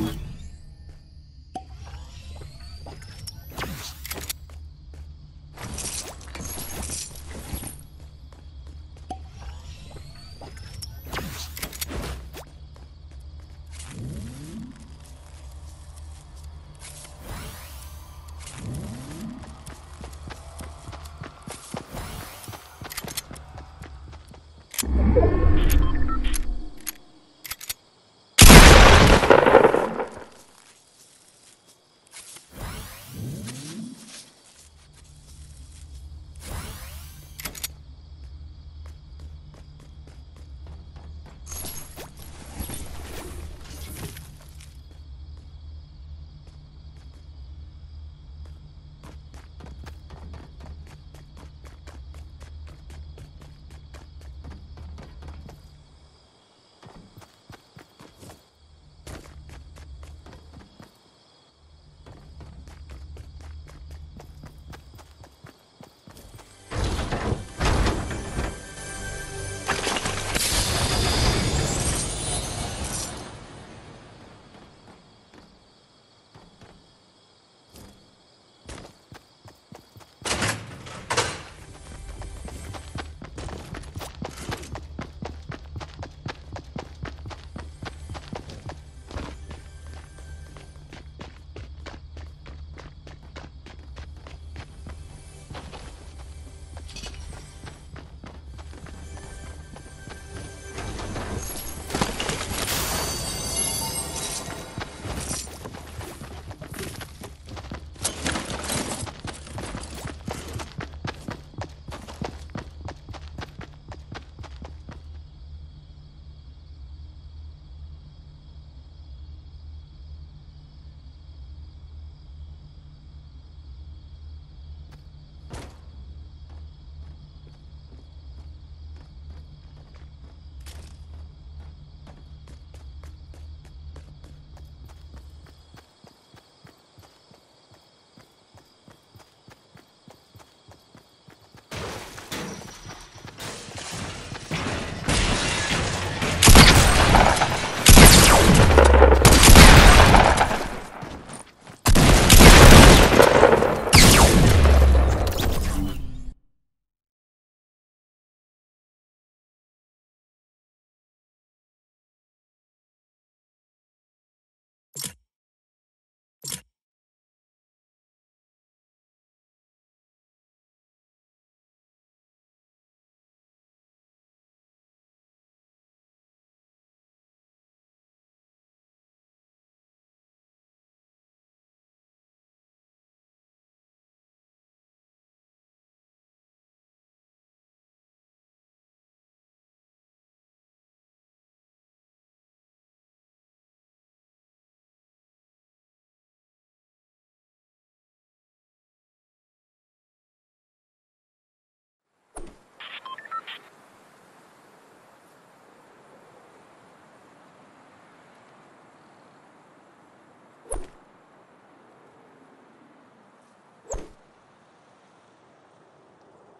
Island.